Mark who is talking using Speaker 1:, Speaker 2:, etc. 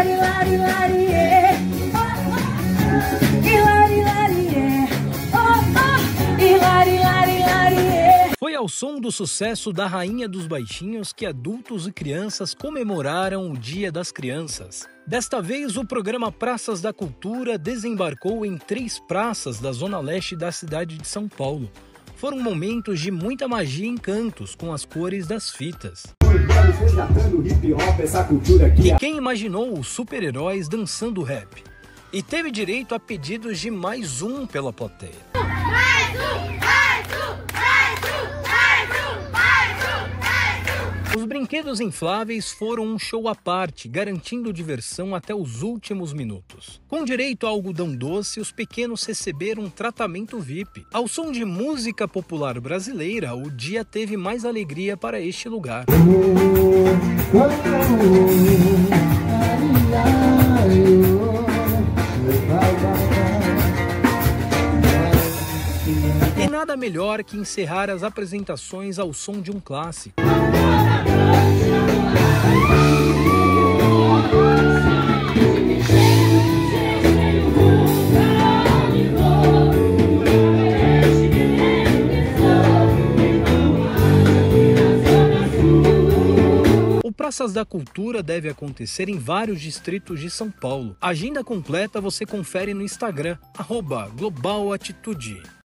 Speaker 1: Lari, lari, é. Oh, oh. E lari, lari, é. Oh, oh. E lari, lari, lari, é.
Speaker 2: Foi ao som do sucesso da Rainha dos Baixinhos que adultos e crianças comemoraram o Dia das Crianças. Desta vez, o programa Praças da Cultura desembarcou em três praças da zona leste da cidade de São Paulo. Foram momentos de muita magia e encantos com as cores das fitas. E quem imaginou os super-heróis dançando rap? E teve direito a pedidos de mais um pela plateia.
Speaker 3: Mais um, mais um, mais um, mais um, mais um, mais um.
Speaker 2: Os brinquedos infláveis foram um show à parte, garantindo diversão até os últimos minutos. Com direito a algodão doce, os pequenos receberam um tratamento VIP. Ao som de música popular brasileira, o dia teve mais alegria para este lugar. E nada melhor que encerrar as apresentações ao som de um clássico. Praças da Cultura deve acontecer em vários distritos de São Paulo. Agenda completa você confere no Instagram, arroba Global Atitude.